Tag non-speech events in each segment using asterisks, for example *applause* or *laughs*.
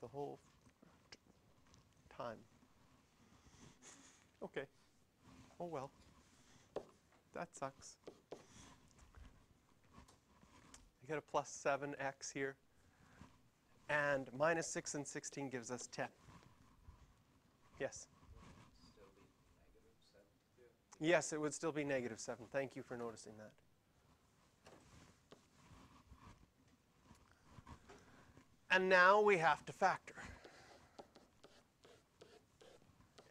the whole time. Okay. Oh well. That sucks. I get a plus 7x here. And minus 6 and 16 gives us 10. Yes? Yes, it would still be negative 7. Thank you for noticing that. And now we have to factor.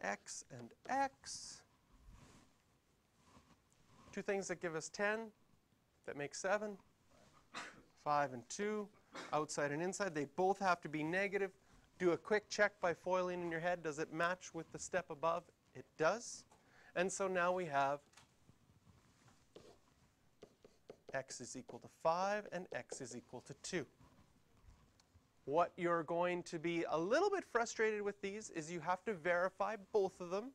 x and x. Two things that give us 10, that make 7. 5 and 2, outside and inside. They both have to be negative. Do a quick check by foiling in your head. Does it match with the step above? It does. And so now we have x is equal to 5 and x is equal to 2. What you're going to be a little bit frustrated with these is you have to verify both of them.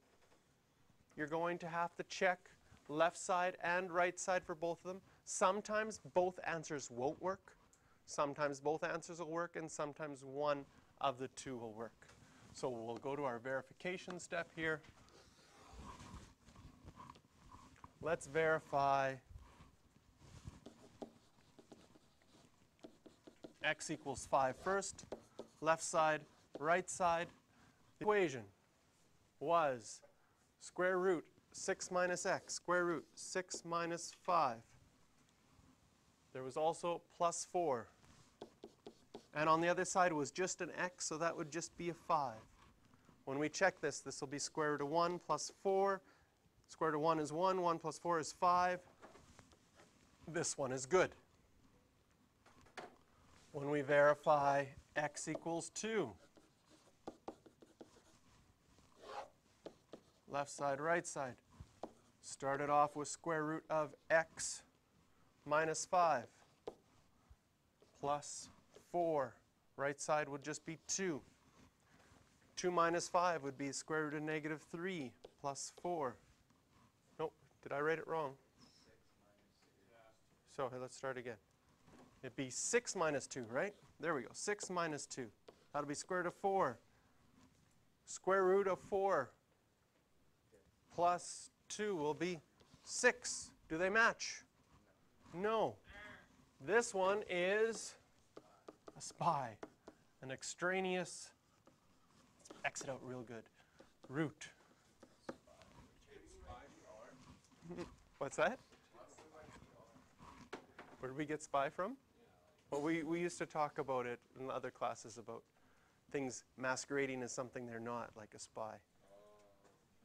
You're going to have to check left side and right side for both of them. Sometimes both answers won't work. Sometimes both answers will work, and sometimes one of the two will work. So we'll go to our verification step here. Let's verify x equals 5 first, left side, right side. The equation was square root 6 minus x, square root 6 minus 5. There was also plus 4. And on the other side was just an x, so that would just be a 5. When we check this, this will be square root of 1 plus 4. Square root of 1 is 1, 1 plus 4 is 5. This one is good. When we verify x equals 2, left side, right side, started off with square root of x minus 5 plus 4. Right side would just be 2. 2 minus 5 would be square root of negative 3 plus 4. Nope, did I write it wrong? So let's start again. It'd be 6 minus 2, right? There we go. 6 minus 2. That'll be square root of 4. Square root of 4 plus 2 will be 6. Do they match? No. This one is a spy, an extraneous, exit out real good, root. *laughs* What's that? Where did we get spy from? Well, we, we used to talk about it in other classes about things masquerading as something they're not, like a spy.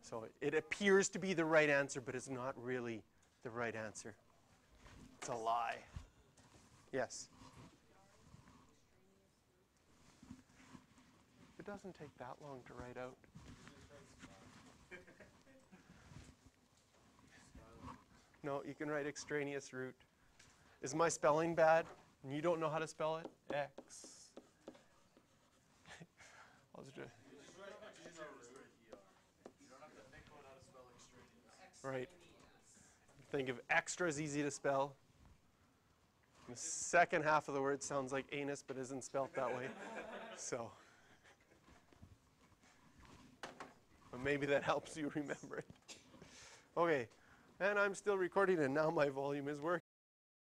So it, it appears to be the right answer, but it's not really the right answer. It's a lie. Yes? It doesn't take that long to write out. *laughs* No, you can write extraneous root. Is my spelling bad and you don't know how to spell it? X. *laughs* Right. Think of extra is easy to spell. The second half of the word sounds like anus but isn't spelt that way. So but maybe that helps you remember it. Okay. And I'm still recording and now my volume is working.